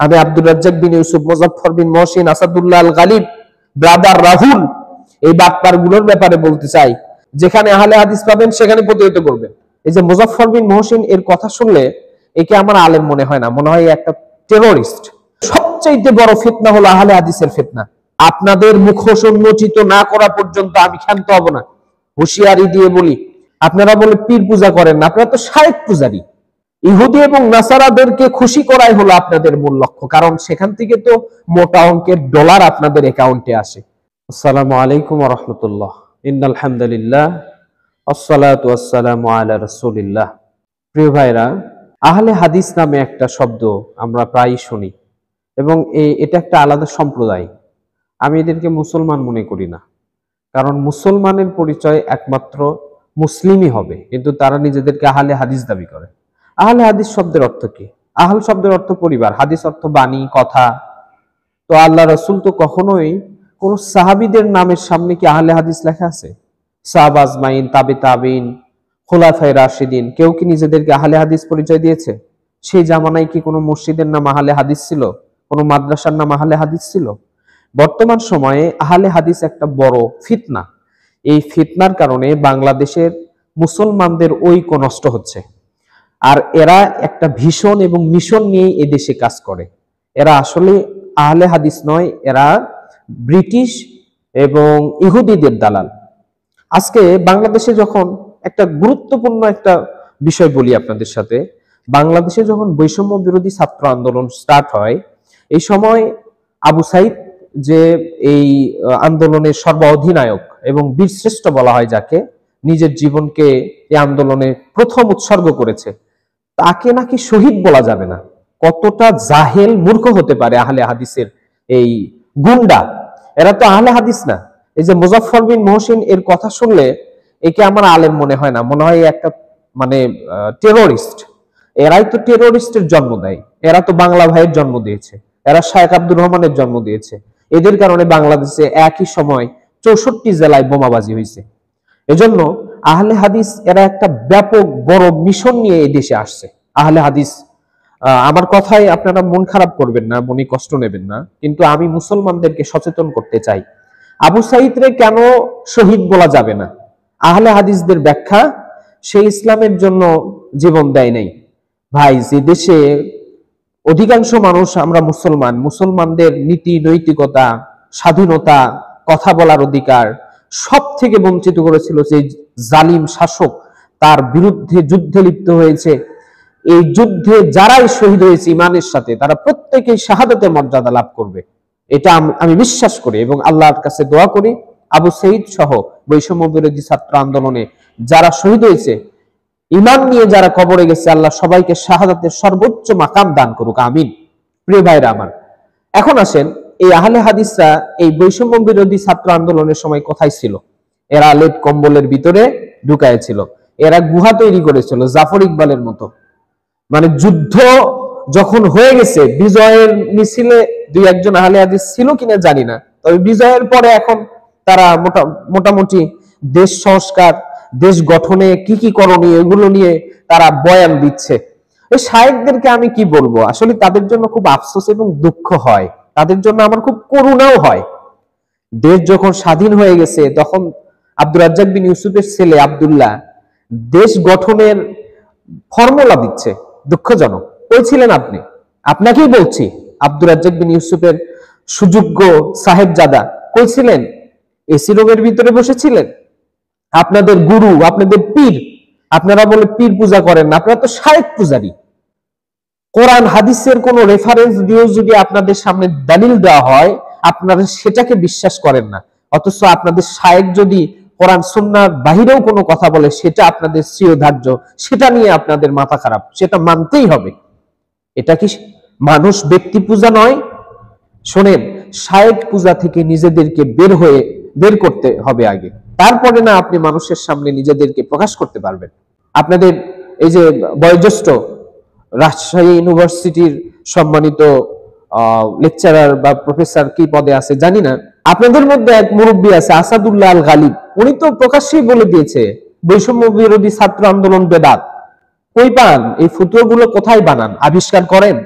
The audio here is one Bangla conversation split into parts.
আমি আব্দুর রাজ্জাক বিন ইউসুফ, মুজাফফর বিন মহসিন, আসাদুল্লাহ আল গালিব ব্রাদার রাহুল, এই বাটপারগুলোর ব্যাপারে বলতে চাই। যেখানে আহলে হাদিস পাবেন, সেখানে প্রতিহত করবেন। এই যে মুজাফফর বিন মহসিন, এর কথা শুনলে একে আমার আলেম মনে হয় না। মনে হয় একটা টেরোরিস্ট সবচাইতে বড় ফিতনা হলো আহলে হাদিসের ফিতনা। আপনাদের মুখ উন্মোচিত না করা পর্যন্ত আমি ক্ষান্ত হব না। হুঁশিয়ারি দিয়ে বলি, আপনারা বলে পীর পূজা করেন না, আপনারা তো শায়েক পূজারী। ইহুদি এবং নাসারাদেরকে খুশি করাই হলো আপনাদের মূল লক্ষ্য, কারণ সেখান থেকে তো মোটা অঙ্কের ডলার আপনাদের অ্যাকাউন্টে আসে। আসসালামু আলাইকুম রহমতুল্লাহ। ইন্নাল হামদুলিল্লাহ, আসসালাতু আসসালামু আলা রাসূলিল্লাহ। প্রিয় ভাইরা, আহলে হাদিস নামে একটা শব্দ আমরা প্রায়ই শুনি, এবং এটা একটা আলাদা সম্প্রদায়। আমি এদেরকে মুসলমান মনে করি না, কারণ মুসলমানের পরিচয় একমাত্র মুসলিমই হবে, কিন্তু তারা নিজেদেরকে আহলে হাদিস দাবি করে। আহলে হাদিস শব্দের অর্থ কি? আহল শব্দের অর্থ পরিবার, হাদিস অর্থ বাণী, কথা। তো আল্লাহ রসুল তো কখনোই কোন সাহাবিদের নামের সামনে কি আহলে হাদিস লেখা আছে? সাহাব আজমাইন, তাবে তাবিন খোলাফাই রাশিদিন, কেউ কি নিজেদেরকে আহলে হাদিস পরিচয় দিয়েছে? সেই জামানায় কি কোনো মসজিদের নাম আহলে হাদিস ছিল? কোনো মাদ্রাসার নাম আহলে হাদিস ছিল? বর্তমান সময়ে আহলে হাদিস একটা বড় ফিতনা। এই ফিতনার কারণে বাংলাদেশের মুসলমানদের ঐক্য নষ্ট হচ্ছে। আর এরা একটা ভীষণ এবং মিশন নিয়ে এদেশে কাজ করে। এরা আসলে আহলে হাদিস নয়, এরা ব্রিটিশ এবং ইহুদিদের দালাল। আজকে বাংলাদেশে যখন একটা গুরুত্বপূর্ণ একটা বিষয় বলি আপনাদের সাথে, বাংলাদেশে যখন বৈষম্য বিরোধী ছাত্র আন্দোলন স্টার্ট হয়, এই সময় আবু সাইদ যে এই আন্দোলনের সর্ব অধিনায়ক এবং বীরশ্রেষ্ঠ বলা হয় যাকে, নিজের জীবনকে এই আন্দোলনে প্রথম উৎসর্গ করেছে। তাকে নাকি শহীদ বলা যাবে না। কতটা জাহেল মূর্খ হতে পারে আহলে হাদিসের এই গুন্ডা। এরা তো আহলে হাদিস না। এই যে মুজাফফর বিন মহসিন এর কথা শুনলে একে আমার আলেম মনে হয় না। মনে হয় একটা মানে টেরোরিস্ট এরাই তো টেরোরিস্টের জন্ম দেয়। এরা তো বাংলা ভাইয়ের জন্ম দিয়েছে। এরা শায়েখ আব্দুর রহমানের জন্ম দিয়েছে। এদের কারণে বাংলাদেশে একই সময় চৌষট্টি জেলায় বোমাবাজি হয়েছে। এজন্য আহলে হাদিস এরা একটা ব্যাপক বড় মিশন নিয়ে এই দেশে আসছে। আহলে হাদিস আমার কথায় আপনারা মন খারাপ করবেন না, মনে কষ্ট নেবেন না, কিন্তু আমি মুসলমানদেরকে সচেতন করতে চাই। আবু সাইদরে কেন শহীদ বলা যাবে না? আহলে হাদিসদের ব্যাখ্যা, সে ইসলামের জন্য জীবন দেয় নাই। ভাই, যে দেশে অধিকাংশ মানুষ আমরা মুসলমান, মুসলমানদের নীতি, নৈতিকতা, স্বাধীনতা, কথা বলার অধিকার সব থেকে বঞ্চিত করেছিল যে জালিম শাসক তার বিরুদ্ধে যুদ্ধে লিপ্ত হয়েছে। এই যুদ্ধে যারাই শহীদ হয়েছে ইমানের সাথে, তারা প্রত্যেকেই শাহাদাতের মর্যাদা লাভ করবে। এটা আমি বিশ্বাস করি এবং আল্লাহর কাছে দোয়া করি। আবু সঈদ সহ বৈষম্য বিরোধী ছাত্র আন্দোলনে যারা শহীদ হয়েছে, ইমান নিয়ে যারা কবরে গেছে, আল্লাহ সবাইকে শাহাদাতের সর্বোচ্চ মাকাম দান করুক, আমিন। প্রিয় ভাইরা আমার, এখন আসেন এই আহলে হাদিসরা এই বৈষম্য বিরোধী ছাত্র আন্দোলনের সময় কোথায় ছিল? এরা লেপ কম্বলের ভিতরে ঢুকাইছিল। এরা গুহা তৈরি করেছিল, জাফর ইকবালের মতো। মানে যুদ্ধ যখন হয়ে গেছে, বিজয়ের মিছিলে দুই একজন আহলে হাদিস ছিল কিনা জানি না। তবে বিজয়ের পরে এখন তারা মোটা, মোটামুটি দেশ সংস্কার, দেশ গঠনে কি কি করণীয়, এগুলো নিয়ে তারা বয়ান দিচ্ছে। ওই সাহেবদেরকে আমি কি বলব? আসলে তাদের জন্য খুব আফসোস এবং দুঃখ হয়। তাদের জন্য আমার খুব করুণাও হয়। দেশ যখন স্বাধীন হয়ে গেছে, তখন আব্দুর রাজ্জাক বিন ইউসুফের ছেলে আব্দুল্লাহ দেশ গঠনের ফর্মুলা দিচ্ছে, দুঃখজনক। কই ছিলেন আপনি? আপনাকেই বলছি, আব্দুর রাজ্জাক বিন ইউসুফের সুযোগ্য সাহেবজাদা কই ছিলেন? এসি রুমের ভিতরে বসেছিলেন? আপনাদের গুরু, আপনাদের পীর, আপনারা বলে পীর পূজা করেন না, আপনারা তো সাহেব পূজারী। কোরআন, হাদিসের কোন রেফারেন্স দিয়েও যদি আপনাদের সামনে দলিল দেওয়া হয়, আপনারা সেটাকে বিশ্বাস করেন না। অথচ আপনাদের শায়েক যদি কোরআন সুন্নার বাহিরেও কোনো কথা বলে, সেটা আপনাদের শ্রেয় ধার্য, সেটা নিয়ে আপনাদের মাথা খারাপ, সেটা মানতেই হবে। এটা কি মানুষ ব্যক্তি পূজা নয়? শোনেন শায়েক পূজা থেকে নিজেদেরকে বের হয়ে বের করতে হবে আগে। তারপরে না আপনি মানুষের সামনে নিজেদেরকে প্রকাশ করতে পারবেন। আপনাদের এই যে বয়োজ্যেষ্ঠ রাজশাহী ইউনিভার্সিটির সম্মানিত লেকচারার বা প্রফেসর কি পদে আছে জানি না আপনাদের মধ্যে এক মুরব্বী আছে, আসাদুল্লাহ আল গালিব উনি তো প্রকাশ্যেই বলে দিয়েছে, বৈষম্য বিরোধী ছাত্র আন্দোলন বেদাত। কই পান? এই ফুতুয়াগুলো কোথায় বানান? আবিষ্কার করেন?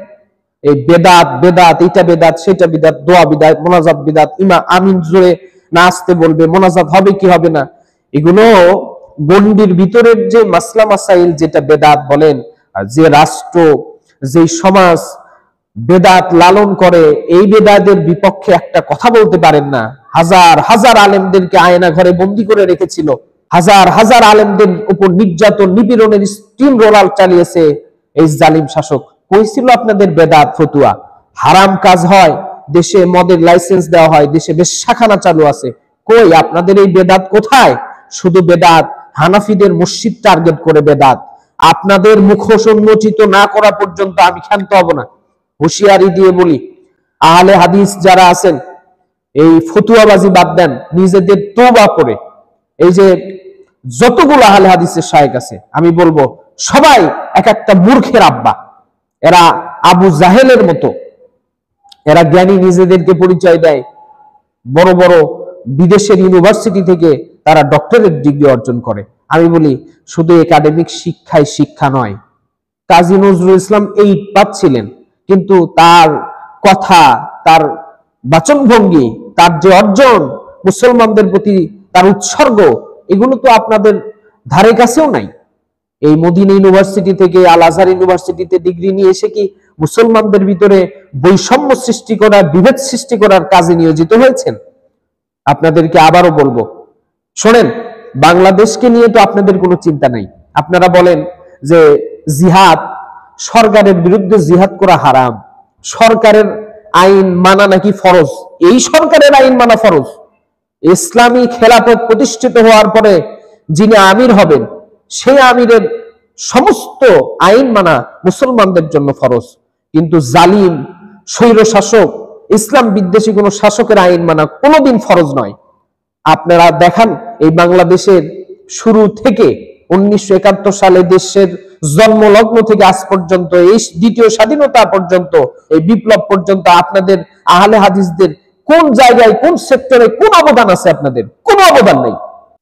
এই বেদাত বেদাত, এটা বেদাত, সেটা বিদাত, দোয়া বিদাত, মোনাজাত বিদাত, ইমা আমিন জোরে না আসতে বলবে, মোনাজাত হবে কি হবে না? এগুলো গন্ডির ভিতরের যে মাসলা মাসাইল যেটা বেদাত বলেন যে রাষ্ট্র যে সমাজ বেদাত লালন করে, এই বেদাতের বিপক্ষে একটা কথা বলতে পারেন না। হাজার হাজার আলেমদেরকে আয়না ঘরে বন্দি করে রেখেছিল। হাজার হাজার আলেমদের উপর নির্যাতন, নিপীড়নের স্টিম রোলার চালিয়েছে এই জালিম শাসক। কইছিল আপনাদের বেদাত ফতুয়া? হারাম কাজ হয়, দেশে মদের লাইসেন্স দেওয়া হয়, দেশে বেশ্যাখানা চালু আছে। কই, আপনাদের এই বেদাত কোথায়? শুধু বেদাত, হানাফিদের মসজিদ টার্গেট করে বেদাত। আপনাদের মুখোশ উন্মোচিত না করা পর্যন্ত আমি ক্ষান্ত হব না। হুঁশিয়ারি দিয়ে বলি, আহলে হাদিস যারা আছেন, এই ফতুয়াবাজি বাদ দেন, নিজেদের তোবা করে। এই যে যতগুলো আহলে হাদিসের শায়েক আছে, আমি বলব, সবাই এক একটা মূর্খের আব্বা। এরা আবু জাহেলের মতো। এরা জ্ঞানী নিজেদেরকে পরিচয় দেয়। বড় বড় বিদেশের ইউনিভার্সিটি থেকে তারা ডক্টরেট ডিগ্রি অর্জন করে। আমি বলি, শুধু একাডেমিক শিক্ষায় শিক্ষা নয়। কাজী নজরুল ইসলাম এই পাচ্ছিলেন কিন্তু তার কথা, তার বাচনভঙ্গি, তার যে অর্জন মুসলমানদের প্রতি তার উৎসর্গ, এগুলো তো আপনাদের ধারে কাছেও নাই। এই মদিনা ইউনিভার্সিটি থেকে, আল আজহার ইউনিভার্সিটিতে ডিগ্রি নিয়ে এসে কি মুসলমানদের ভিতরে বৈষম্য সৃষ্টি করার, বিভেদ সৃষ্টি করার কাজে নিয়োজিত হয়েছেন? আপনাদেরকে আবারও বলব, শোনেন, বাংলাদেশকে নিয়ে তো আপনাদের কোনো চিন্তা নাই। আপনারা বলেন যে জিহাদ সরকারের বিরুদ্ধে জিহাদ করা হারাম। সরকারের আইন মানা নাকি ফরজ? এই সরকারের আইন মানা ফরজ। ইসলামী খেলাফত প্রতিষ্ঠিত হওয়ার পরে যিনি আমির হবেন, সেই আমিরের সমস্ত আইন মানা মুসলমানদের জন্য ফরজ। কিন্তু জালিম স্বৈর শাসক ইসলাম বিদ্বেষী কোনো শাসকের আইন মানা কোনোদিন ফরজ নয়। আপনারা দেখান, এই বাংলাদেশের শুরু থেকে উনিশশো একাত্তর সালে দেশের জন্মলগ্ন থেকে আজ পর্যন্ত, এই দ্বিতীয় স্বাধীনতা পর্যন্ত, এই বিপ্লব পর্যন্ত আপনাদের আহলে হাদিসদের কোন জায়গায়, কোন সেক্টরে কোন অবদান আছে আপনাদের? কোনো অবদান নেই।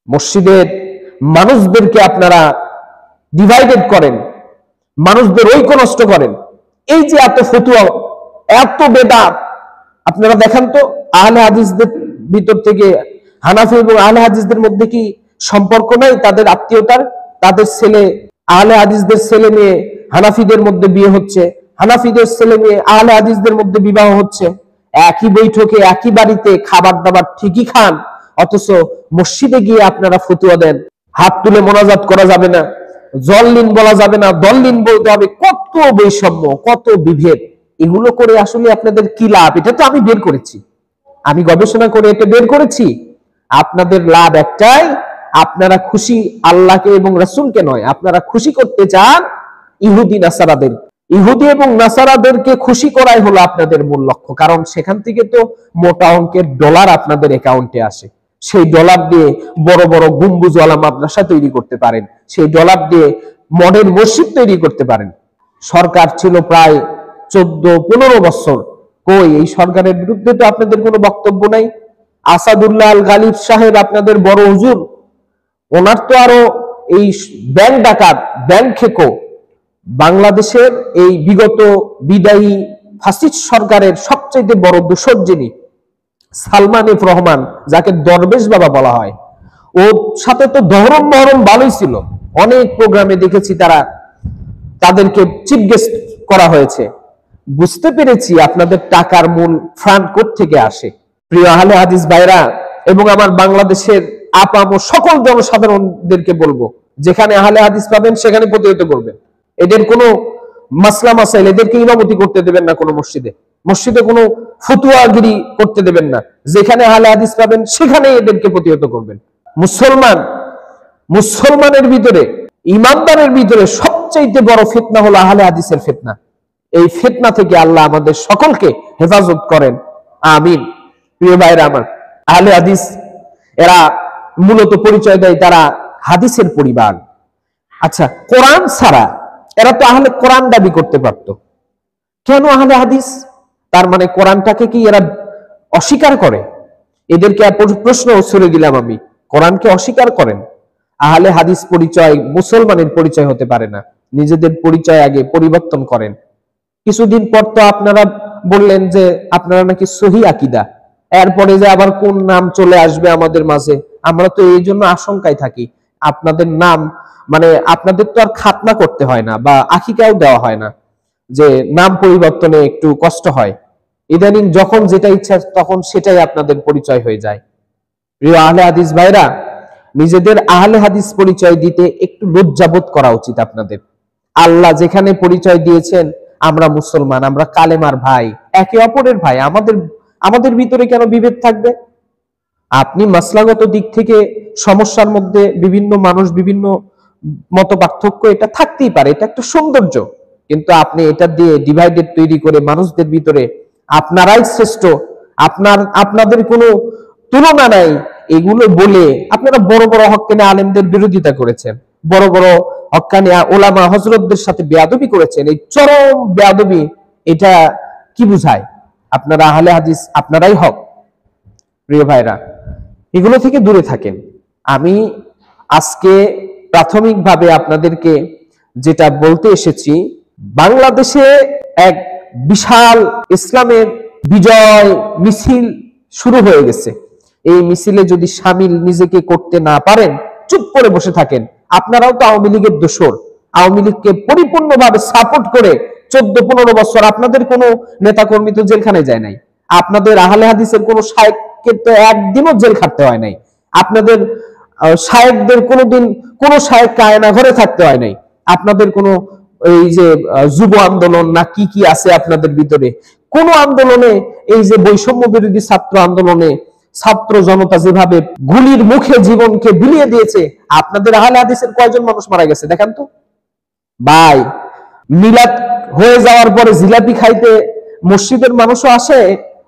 মসজিদের মানুষদেরকে আপনারা ডিভাইডেড করেন, মানুষদের ঐক্য নষ্ট করেন। এই যে এত ফতুয়া, এত বেদাত, আপনারা দেখান তো, আহলে হাদিসদের ভিতর থেকে হানাফি এবং আহলে হাদিসদের মধ্যে কি সম্পর্ক নাই? তাদের আত্মীয়তার, তাদের ছেলে আহলে হাদিসদের ছেলে মেয়ে হানাফিদের মধ্যে বিয়ে হচ্ছে, হানাফিদের ছেলে মেয়ে আহলে হাদিসদের মধ্যে বিবাহ হচ্ছে। একই বৈঠকে, একই বাড়িতে খাবার দাবার ঠিকই খান, অথচ মসজিদে গিয়ে আপনারা ফতুয়া দেন। হাত তুলে মোনাজাত করা যাবে না জল জললিন বলা যাবে না দল দললিন বলতে হবে। কত বৈষম্য, কত বিভেদ। এগুলো করে আসলে আপনাদের কি লাভ? এটা তো আমি বের করেছি। আমি গবেষণা করে এটা বের করেছি। আপনাদের লাভ একটাই আপনারা খুশি আল্লাহকে এবং রাসূলকে নয়, আপনারা খুশি করতে চান ইহুদি নাসারাদের। ইহুদি এবং নাসারাদেরকে খুশি করাই হলো আপনাদের মূল লক্ষ্য, কারণ সেখান থেকে তো মোটা অঙ্কের ডলার আপনাদের অ্যাকাউন্টে আসে। সেই ডলার দিয়ে বড় বড় গুম্বুজওয়ালা মাদ্রাসা তৈরি করতে পারেন, সেই ডলার দিয়ে মডেল মসজিদ তৈরি করতে পারেন। সরকার ছিল প্রায় চোদ্দ পনেরো বছর। কই, এই সরকারের বিরুদ্ধে তো আপনাদের কোনো বক্তব্য নাই? আসাদুল্লাহ গালিব সাহেব আপনাদের বড় হুজুর ওনার তো আরও এই ব্যাংক ডাকাত, ব্যাংক খেকো, বাংলাদেশের এই বিগত বিদায়ী ফাসিদ সরকারের সবচেয়ে বড় দূষর যিনি, সালমান এফ রহমান, যাকে দরবেশ বাবা বলা হয়। ও সাথে তো দহরম মহরম ভালোই ছিল। অনেক প্রোগ্রামে দেখেছি তারা তাদেরকে চিফ গেস্ট করা হয়েছে। বুঝতে পেরেছি আপনাদের টাকার মূল ফ্রান্ট কোট থেকে আসে। প্রিয় আহলে হাদিস ভাইরা, এবং আমার বাংলাদেশের আপাম সকল জনসাধারণদেরকে বলব, যেখানে আহলে হাদিস পাবেন সেখানে প্রতিহত করবেন। এদের কোনো মাসলা মাসাইল, এদেরকে ইমামতি করতে দেবেন না কোনো মসজিদে। মসজিদে কোনো ফতুয়াগিরি করতে দেবেন না। যেখানে আহলে হাদিস পাবেন সেখানে এদেরকে প্রতিহত করবেন। মুসলমান, মুসলমানের ভিতরে, ইমানদারের ভিতরে সবচাইতে বড় ফিতনা হলো আহলে হাদিসের ফিতনা। এই ফিতনা থেকে আল্লাহ আমাদের সকলকে হেফাজত করেন। আমিন। প্রিয় ভাইরা আমার, আহলে হাদিস, এরা মূলত পরিচয় দেয় তারা হাদিসের পরিবার। আচ্ছা কোরআন ছাড়া এরা তো আহলে কোরআন দাবি করতে পারত। কেন আহলে হাদিস? তার মানে কোরআনটাকে কি এরা অস্বীকার করে? এদেরকে প্রশ্ন ছুড়ে দিলাম আমি, কোরআনকে অস্বীকার করেন? আহলে হাদিস পরিচয় মুসলমানের পরিচয় হতে পারে না, নিজেদের পরিচয় আগে পরিবর্তন করেন। কিছুদিন পর তো আপনারা বললেন যে আপনারা নাকি সহি আকিদা, এরপরে যে আবার কোন নাম চলে আসবে আমাদের মাঝে। আমরা তো এই জন্য আশঙ্কায় থাকি। আপনাদের নাম মানে আপনাদের তো আর খাতনা করতে হয় না বা আকিকাও দেওয়া হয় না যে নাম পরিবর্তনে একটু কষ্ট হয়। ইদানিং যখন যেটা ইচ্ছা তখন সেটাই আপনাদের পরিচয় হয়ে যায়। প্রিয় আহলে হাদিস ভাইরা, নিজেদের আহলে হাদিস পরিচয় দিতে একটু লজ্জাবোধ করা উচিত আপনাদের। আল্লাহ যেখানে পরিচয় দিয়েছেন, আমরা মুসলমান, আমরা কালেমার ভাই, একে অপরের ভাই, আমাদের আমাদের ভিতরে কেন বিভেদ থাকবে? আপনি মাসলাগত দিক থেকে সমস্যার মধ্যে বিভিন্ন মানুষ বিভিন্ন মত পার্থক্য এটা থাকতেই পারে, এটা একটা সৌন্দর্য। কিন্তু আপনি এটা দিয়ে ডিভাইডেড তৈরি করে মানুষদের ভিতরে আপনারাই শ্রেষ্ঠ, আপনার, আপনাদের কোনো তুলনা নাই, এগুলো বলে আপনারা বড় বড় হক্কানি আলেমদের বিরোধিতা করেছেন, বড় বড় হক্কানি ওলামা হজরতদের সাথে বেয়াদবি করেছেন, এই চরম বেয়াদবি এটা কি বুঝায়? আপনারা আহলে হাদিস, আপনারাই হক। প্রিয় ভাইরা এগুলো থেকে দূরে থাকেন। আমি আজকে প্রাথমিকভাবে আপনাদেরকে যেটা বলতে এসেছি, বাংলাদেশে এক বিশাল ইসলামের বিজয় মিছিল শুরু হয়ে গেছে। এই মিছিলে যদি সামিল নিজেকে করতে না পারেন, চুপ করে বসে থাকেন। আপনারাও তো আওয়ামী লীগের দোষর। আওয়ামী লীগকে পরিপূর্ণভাবে সাপোর্ট করে চোদ্দ পনেরো বছর আপনাদের কোনো নেতাকর্মী তো জেলখানে যায় নাই। আপনাদের আহলে হাদিসের কোনো শায়েককে তো একদিনও জেল খাটতে হয় নাই। আপনাদের শায়েকদের কোনোদিন, কোনো শায়েক কায়না ঘরে থাকতে হয় নাই। আপনাদের কোনো এই যে যুব আন্দোলন না কি কি আছে আপনাদের ভিতরে? কোন আন্দোলনে এই যে বৈষম্য বিরোধী ছাত্র আন্দোলনে ছাত্র জনতা যেভাবে গুলির মুখে জীবনকে বিলিয়ে দিয়েছে, আপনাদের আহলে হাদিসের কয়জন মানুষ মারা গেছে দেখেন তো? ভাই, মিলাদ হয়ে যাওয়ার পরে জিলাপি খাইতে মসজিদের মানুষও আসে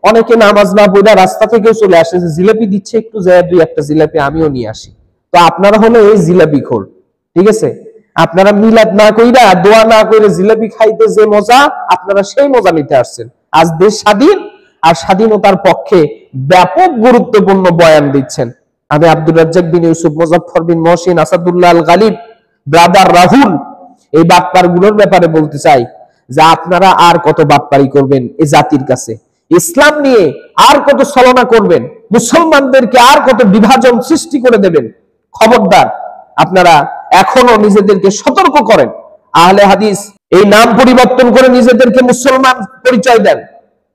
অনেকে নামাজ না পড়া রাস্তা থেকেও চলে আসে, যে জিলাপি দিচ্ছে একটু যায়, দুই একটা জিলাপি আমিও নিয়ে আসি। তো আপনারা হলো এই জিলাপি খোর ঠিক আছে? আপনারা মিলাদ না কইরা, দোয়া না করে জিলাপি খাইতে যে মজা, আপনারা সেই মজা নিতে আসছেন। আজ দেশ স্বাধীন, আর স্বাধীনতার পক্ষে ব্যাপক গুরুত্বপূর্ণ বয়ান দিচ্ছেন। আমি আব্দুর রাজ্জাক বিন ইউসুফ, মুজাফফর বিন মহসিন, আসাদুল্লাহ আল গালিব, ব্রাদার রাহুল, এই গুলোর ব্যাপারে বলতে চাই যে আপনারা আর কত বাটপারি করবেন এই জাতির কাছে। ইসলাম নিয়ে আর কত ছলনা করবেন? মুসলমানদেরকে আর কত বিভাজন সৃষ্টি করে দেবেন? খবরদার, আপনারা এখনও নিজেদেরকে সতর্ক করেন। আহলে হাদিস, এই নাম পরিবর্তন করে নিজেদেরকে মুসলমান পরিচয় দেন।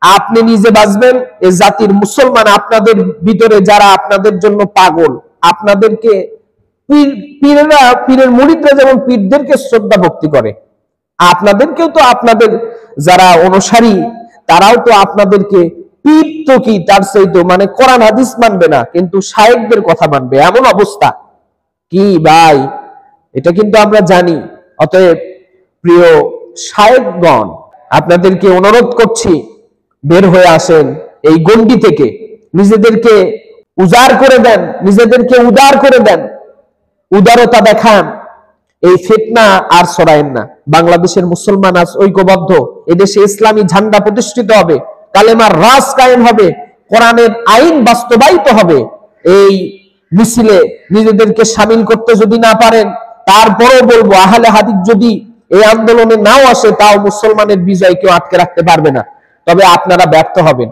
আপনি নিজে বাঁচবেন এই জাতির মুসলমান আপনাদের ভিতরে যারা আপনাদের জন্য পাগল, আপনাদেরকে পীর, পীরেরা, পীরের মুরিদরা যেমন পীরদেরকে শ্রদ্ধা ভক্তি করে। আপনাদেরকেও তো আপনাদের যারা অনুসারী তারাও তো আপনাদেরকে তো কি, তার সেই মানে কোরআন হাদিস মানবে না, কিন্তু সাহেবদের কথা মানবে। এমন অবস্থা। কি ভাই? এটা কিন্তু আমরা জানি। অতএব প্রিয় সাহেবগণ আপনাদেরকে অনুরোধ করছি, বের হয়ে আসেন এই গন্ডি থেকে। নিজেদেরকে উজাড় করে দেন, নিজেদেরকে উদার করে দেন। উদারতা দেখান। এই ফিতনা আর সরায়েন না। বাংলাদেশের মুসলমান আজ ঐক্যবদ্ধ। এদেশে ইসলামী ঝান্ডা প্রতিষ্ঠিত হবে, কালেমার রাজ কায়েম হবে, কোরআনের আইন বাস্তবায়িত হবে। এই মিছিলে নিজেদেরকে সামিল করতে যদি না পারেন, তারপরেও বলব, আহলে হাদিস যদি এই আন্দোলনে নাও আসে, তাও মুসলমানের বিজয় কেউ আটকে রাখতে পারবে না। তবে আপনারা ব্যর্থ হবেন।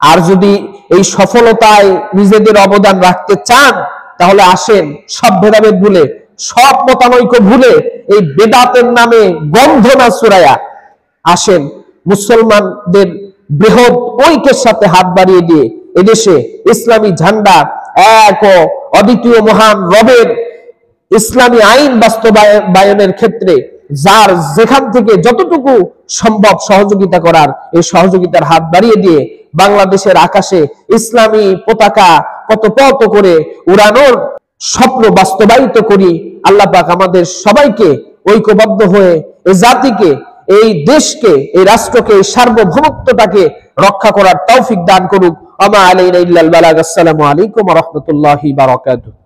আর যদি এই সফলতায় নিজেদের অবদান রাখতে চান, তাহলে আসেন সব ভেদাভেদ ভুলে। সব মতানৈক্য ভুলে এই বেদাতের নামে গন্ধ না সুরায়া আসেন। মুসলমানদের বৃহৎ ঐক্যের সাথে হাত বাড়িয়ে দিয়ে এদেশে ইসলামী ঝান্ডা এক অদ্বিতীয় মহান রবের ইসলামী আইন বাস্তবায়নের ক্ষেত্রে যার যেখান থেকে যতটুকু সম্ভব সহযোগিতা করার এই সহযোগিতার হাত বাড়িয়ে দিয়ে বাংলাদেশের আকাশে ইসলামী পতাকা কত পত করে উড়ানোর স্বপ্ন বাস্তবায়িত করি, আল্লাহ পাক আমাদের সবাইকে ঐক্যবদ্ধ হয়ে এই জাতিকে, এই দেশকে, এই রাষ্ট্রকে, এই সার্বভৌমত্বটাকে রক্ষা করার তৌফিক দান করুক। আমা আলাইনা ইল্লাল বালাগ। আসসালামু আলাইকুম ওয়া রাহমাতুল্লাহি বারাকাতুহু।